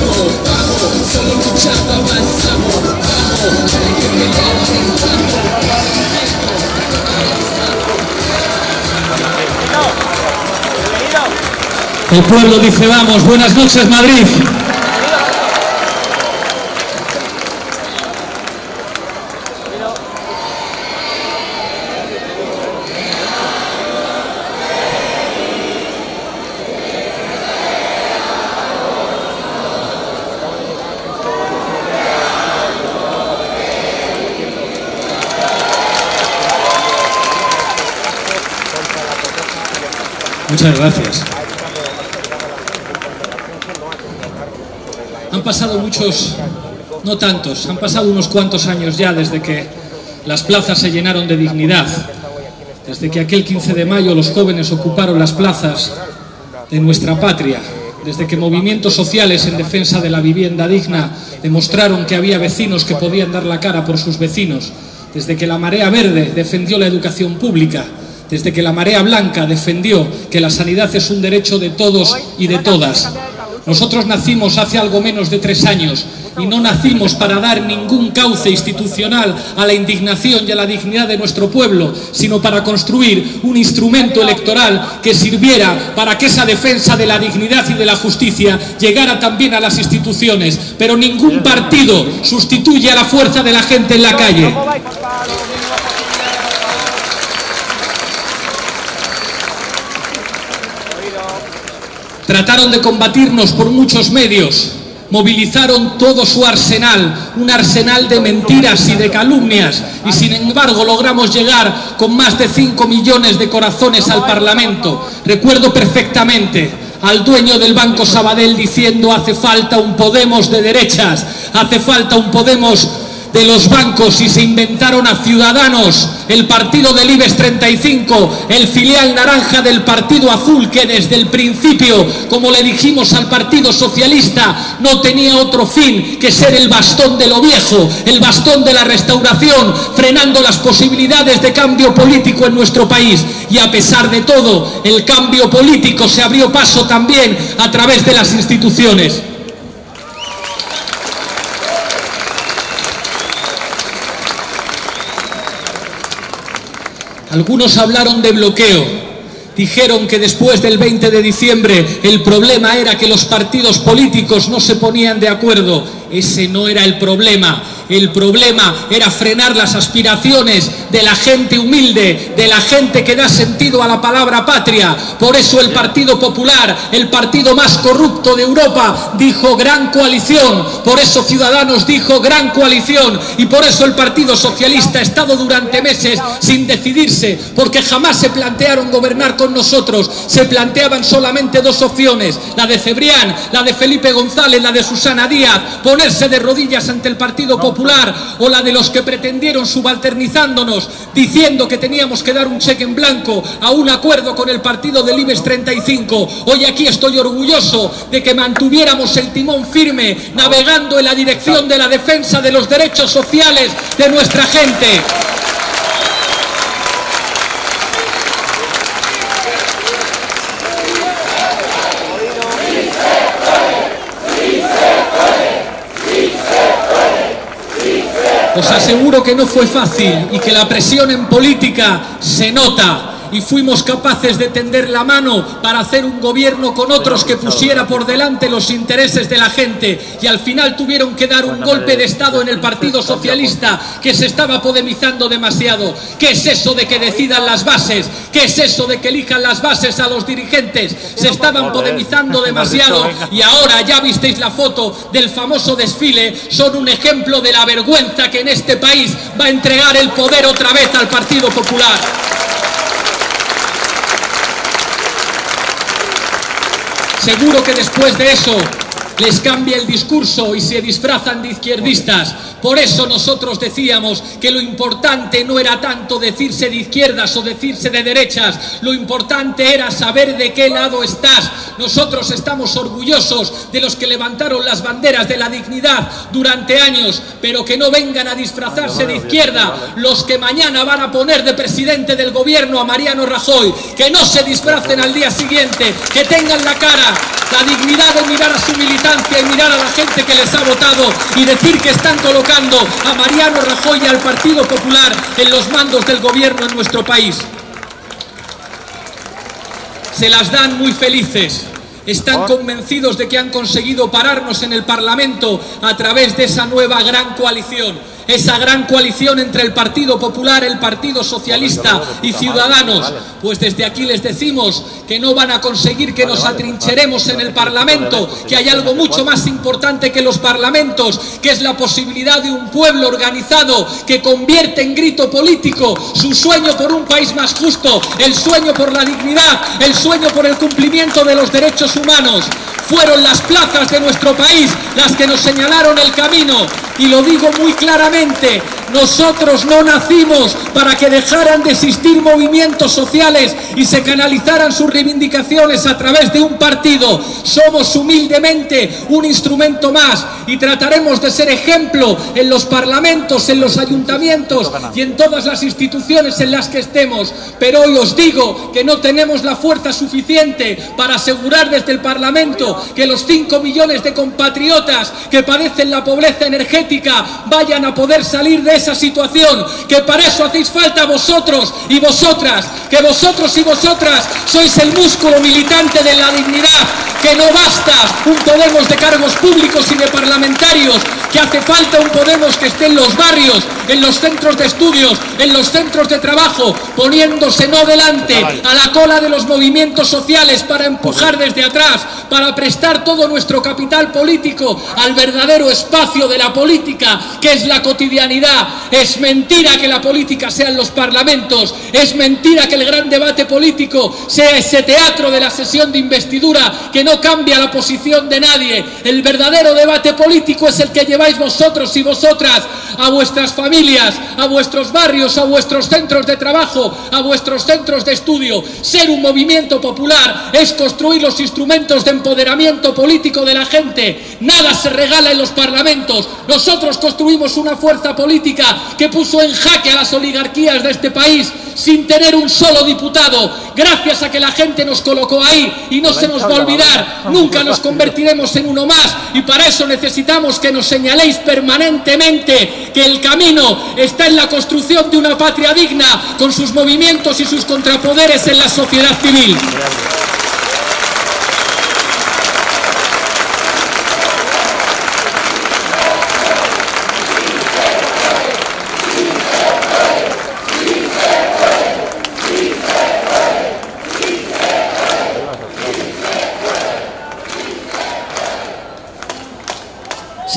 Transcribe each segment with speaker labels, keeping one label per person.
Speaker 1: vamos, vamos, solo luchando avanzamos, vamos, hay que pelear
Speaker 2: El pueblo dice vamos, buenas noches Madrid. Muchas gracias. Han pasado muchos, no tantos, han pasado unos cuantos años ya desde que las plazas se llenaron de dignidad, desde que aquel 15 de mayo los jóvenes ocuparon las plazas de nuestra patria, desde que movimientos sociales en defensa de la vivienda digna demostraron que había vecinos que podían dar la cara por sus vecinos, desde que la marea verde defendió la educación pública, desde que la marea blanca defendió que la sanidad es un derecho de todos y de todas. Nosotros nacimos hace algo menos de tres años y no nacimos para dar ningún cauce institucional a la indignación y a la dignidad de nuestro pueblo, sino para construir un instrumento electoral que sirviera para que esa defensa de la dignidad y de la justicia llegara también a las instituciones. Pero ningún partido sustituye a la fuerza de la gente en la calle. Trataron de combatirnos por muchos medios, movilizaron todo su arsenal, un arsenal de mentiras y de calumnias, y sin embargo logramos llegar con más de 5 millones de corazones al Parlamento. Recuerdo perfectamente al dueño del Banco Sabadell diciendo hace falta un Podemos de derechas, hace falta un Podemos de los bancos y se inventaron a Ciudadanos, el partido del IBEX 35, el filial naranja del Partido Azul, que desde el principio, como le dijimos al Partido Socialista, no tenía otro fin que ser el bastón de lo viejo, el bastón de la restauración, frenando las posibilidades de cambio político en nuestro país. Y a pesar de todo, el cambio político se abrió paso también a través de las instituciones. Algunos hablaron de bloqueo. Dijeron que después del 20 de diciembre el problema era que los partidos políticos no se ponían de acuerdo. Ese no era el problema. El problema era frenar las aspiraciones de la gente humilde, de la gente que da sentido a la palabra patria. Por eso el Partido Popular, el partido más corrupto de Europa, dijo gran coalición. Por eso Ciudadanos dijo gran coalición. Y por eso el Partido Socialista ha estado durante meses sin decidirse, porque jamás se plantearon gobernar con nosotros. Se planteaban solamente dos opciones, la de Cebrián, la de Felipe González, la de Susana Díaz, ponerse de rodillas ante el Partido Popular o la de los que pretendieron subalternizándonos diciendo que teníamos que dar un cheque en blanco a un acuerdo con el partido del IBEX 35. Hoy aquí estoy orgulloso de que mantuviéramos el timón firme navegando en la dirección de la defensa de los derechos sociales de nuestra gente. Os aseguro que no fue fácil y que la presión en política se nota y fuimos capaces de tender la mano para hacer un gobierno con otros que pusiera por delante los intereses de la gente y al final tuvieron que dar un golpe de Estado en el Partido Socialista que se estaba podemizando demasiado. ¿Qué es eso de que decidan las bases? ¿Qué es eso de que elijan las bases a los dirigentes? Se estaban podemizando demasiado y ahora ya visteis la foto del famoso desfile, son un ejemplo de la vergüenza que en este país va a entregar el poder otra vez al Partido Popular. Seguro que después de eso les cambia el discurso y se disfrazan de izquierdistas. Por eso nosotros decíamos que lo importante no era tanto decirse de izquierdas o decirse de derechas, lo importante era saber de qué lado estás. Nosotros estamos orgullosos de los que levantaron las banderas de la dignidad durante años, pero que no vengan a disfrazarse de izquierda los que mañana van a poner de presidente del gobierno a Mariano Rajoy, que no se disfracen al día siguiente, que tengan la cara, la dignidad de mirar a su militar distancia y mirar a la gente que les ha votado y decir que están colocando a Mariano Rajoy y al Partido Popular en los mandos del gobierno en nuestro país. Se las dan muy felices. Están convencidos de que han conseguido pararnos en el Parlamento a través de esa nueva gran coalición esa gran coalición entre el Partido Popular, el Partido Socialista y Ciudadanos. Pues desde aquí les decimos que no van a conseguir que nos atrincheremos en el Parlamento, que hay algo mucho más importante que los parlamentos, que es la posibilidad de un pueblo organizado que convierte en grito político su sueño por un país más justo, el sueño por la dignidad, el sueño por el cumplimiento de los derechos humanos. Fueron las plazas de nuestro país las que nos señalaron el camino y lo digo muy claramente, nosotros no nacimos para que dejaran de existir movimientos sociales y se canalizaran sus reivindicaciones a través de un partido. Somos humildemente un instrumento más y trataremos de ser ejemplo en los parlamentos, en los ayuntamientos y en todas las instituciones en las que estemos. Pero hoy os digo que no tenemos la fuerza suficiente para asegurar desde el Parlamento que los 5 millones de compatriotas que padecen la pobreza energética vayan a poder salir de esa situación, que para eso hacéis falta vosotros y vosotras, que vosotros y vosotras sois el músculo militante de la dignidad, que no basta un Podemos de cargos públicos y de parlamentarios, que hace falta un Podemos que esté en los barrios, en los centros de estudios, en los centros de trabajo, poniéndose no delante, a la cola de los movimientos sociales para empujar desde atrás, para prestar todo nuestro capital político al verdadero espacio de la política, que es la cotidianidad, es mentira que la política sea en los parlamentos. Es mentira que el gran debate político sea ese teatro de la sesión de investidura que no cambia la posición de nadie. El verdadero debate político es el que lleváis vosotros y vosotras a vuestras familias, a vuestros barrios, a vuestros centros de trabajo, a vuestros centros de estudio. Ser un movimiento popular es construir los instrumentos de empoderamiento político de la gente. Nada se regala en los parlamentos. Nosotros construimos una fuerza política que puso en jaque a las oligarquías de este país sin tener un solo diputado, gracias a que la gente nos colocó ahí y no se nos va a olvidar, nunca nos convertiremos en uno más y para eso necesitamos que nos señaléis permanentemente que el camino está en la construcción de una patria digna con sus movimientos y sus contrapoderes en la sociedad civil.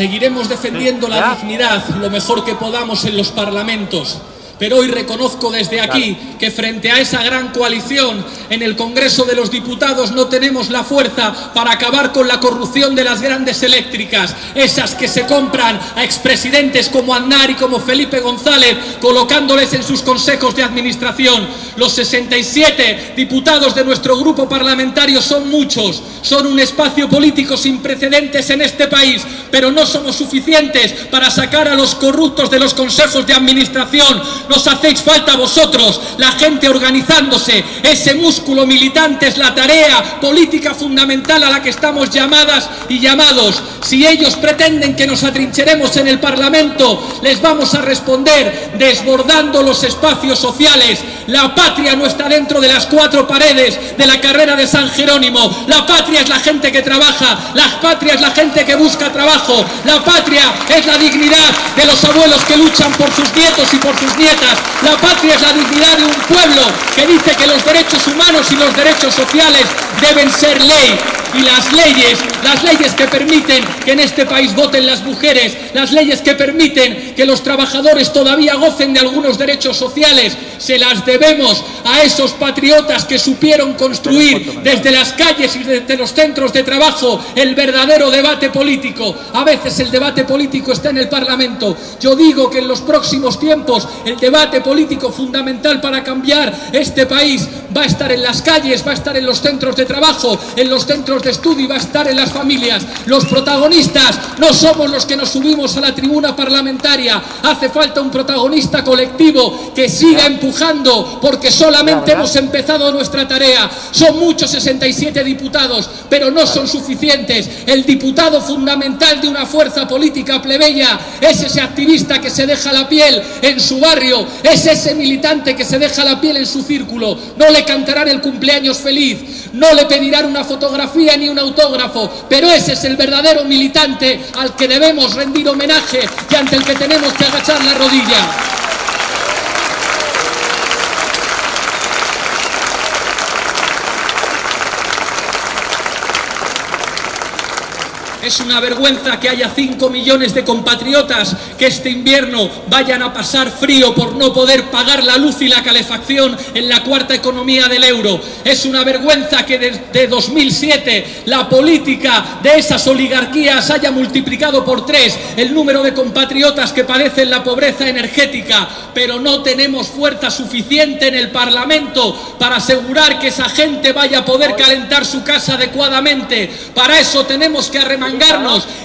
Speaker 2: Seguiremos defendiendo la dignidad lo mejor que podamos en los parlamentos. Pero hoy reconozco desde aquí que frente a esa gran coalición en el Congreso de los Diputados no tenemos la fuerza para acabar con la corrupción de las grandes eléctricas, esas que se compran a expresidentes como Aznar y como Felipe González, colocándoles en sus consejos de administración. Los 67 diputados de nuestro grupo parlamentario son muchos, son un espacio político sin precedentes en este país, pero no somos suficientes para sacar a los corruptos de los consejos de administración nos hacéis falta vosotros, la gente organizándose. Ese músculo militante es la tarea política fundamental a la que estamos llamadas y llamados. Si ellos pretenden que nos atrincheremos en el Parlamento, les vamos a responder desbordando los espacios sociales. La patria no está dentro de las cuatro paredes de la carrera de San Jerónimo. La patria es la gente que trabaja, la patria es la gente que busca trabajo, la patria es la dignidad de los abuelos que luchan por sus nietos y por sus la patria es la dignidad de un pueblo que dice que los derechos humanos y los derechos sociales deben ser ley. Y las leyes, las leyes que permiten que en este país voten las mujeres, las leyes que permiten que los trabajadores todavía gocen de algunos derechos sociales, se las debemos a esos patriotas que supieron construir desde las calles y desde los centros de trabajo el verdadero debate político. A veces el debate político está en el Parlamento. Yo digo que en los próximos tiempos el debate político fundamental para cambiar este país va a estar en las calles, va a estar en los centros de trabajo, en los centros de estudio y va a estar en las familias. Los protagonistas no somos los que nos subimos a la tribuna parlamentaria. Hace falta un protagonista colectivo que siga empujando porque solamente hemos empezado nuestra tarea. Son muchos 67 diputados, pero no son suficientes. El diputado fundamental de una fuerza política plebeya es ese activista que se deja la piel en su barrio, es ese militante que se deja la piel en su círculo. No le cantarán el cumpleaños feliz, no le pedirán una fotografía ni un autógrafo, pero ese es el verdadero militante al que debemos rendir homenaje y ante el que tenemos que agachar la rodilla. Es una vergüenza que haya 5 millones de compatriotas que este invierno vayan a pasar frío por no poder pagar la luz y la calefacción en la cuarta economía del euro. Es una vergüenza que desde 2007 la política de esas oligarquías haya multiplicado por tres el número de compatriotas que padecen la pobreza energética, pero no tenemos fuerza suficiente en el Parlamento para asegurar que esa gente vaya a poder calentar su casa adecuadamente. Para eso tenemos que arremangar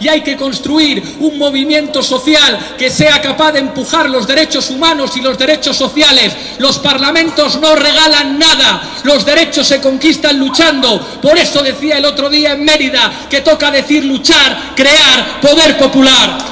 Speaker 2: y hay que construir un movimiento social que sea capaz de empujar los derechos humanos y los derechos sociales. Los parlamentos no regalan nada, los derechos se conquistan luchando. Por eso decía el otro día en Mérida que toca decir luchar, crear poder popular.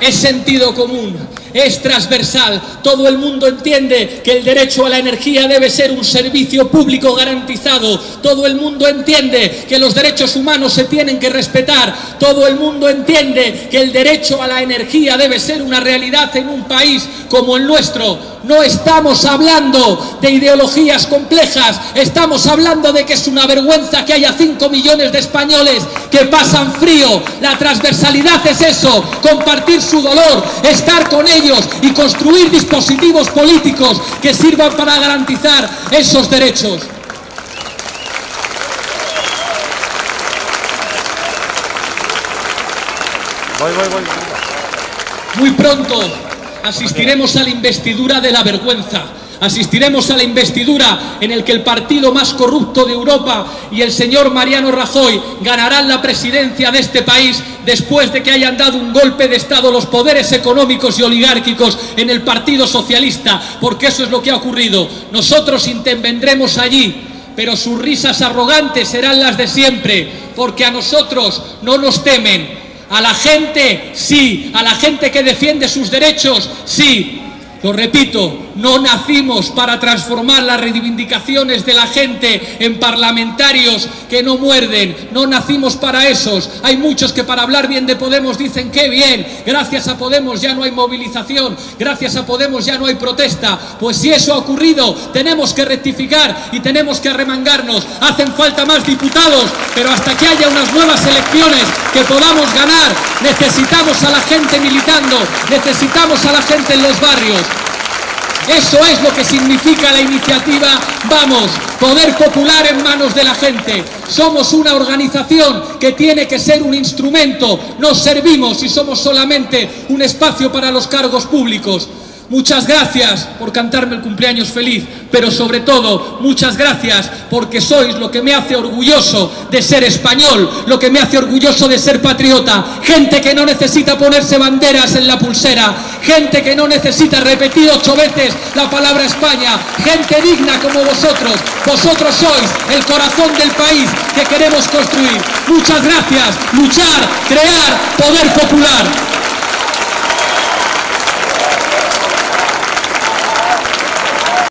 Speaker 2: Es sentido común, es transversal. Todo el mundo entiende que el derecho a la energía debe ser un servicio público garantizado. Todo el mundo entiende que los derechos humanos se tienen que respetar. Todo el mundo entiende que el derecho a la energía debe ser una realidad en un país como el nuestro. No estamos hablando de ideologías complejas, estamos hablando de que es una vergüenza que haya 5 millones de españoles que pasan frío. La transversalidad es eso, compartir su dolor, estar con ellos y construir dispositivos políticos que sirvan para garantizar esos derechos. Muy pronto asistiremos a la investidura de la vergüenza. Asistiremos a la investidura en el que el partido más corrupto de Europa y el señor Mariano Rajoy ganarán la presidencia de este país después de que hayan dado un golpe de Estado los poderes económicos y oligárquicos en el Partido Socialista, porque eso es lo que ha ocurrido. Nosotros intervendremos allí, pero sus risas arrogantes serán las de siempre, porque a nosotros no nos temen, a la gente sí, a la gente que defiende sus derechos sí. Lo repito, no nacimos para transformar las reivindicaciones de la gente en parlamentarios que no muerden. No nacimos para esos. Hay muchos que para hablar bien de Podemos dicen que bien. Gracias a Podemos ya no hay movilización. Gracias a Podemos ya no hay protesta. Pues si eso ha ocurrido, tenemos que rectificar y tenemos que arremangarnos. Hacen falta más diputados, pero hasta que haya unas nuevas elecciones que podamos ganar, necesitamos a la gente militando, necesitamos a la gente en los barrios. Eso es lo que significa la iniciativa Vamos, poder popular en manos de la gente. Somos una organización que tiene que ser un instrumento. Nos servimos y somos solamente un espacio para los cargos públicos. Muchas gracias por cantarme el cumpleaños feliz, pero sobre todo, muchas gracias porque sois lo que me hace orgulloso de ser español, lo que me hace orgulloso de ser patriota. Gente que no necesita ponerse banderas en la pulsera, gente que no necesita repetir ocho veces la palabra España, gente digna como vosotros. Vosotros sois el corazón del país que queremos construir. Muchas gracias. Luchar, crear, poder popular.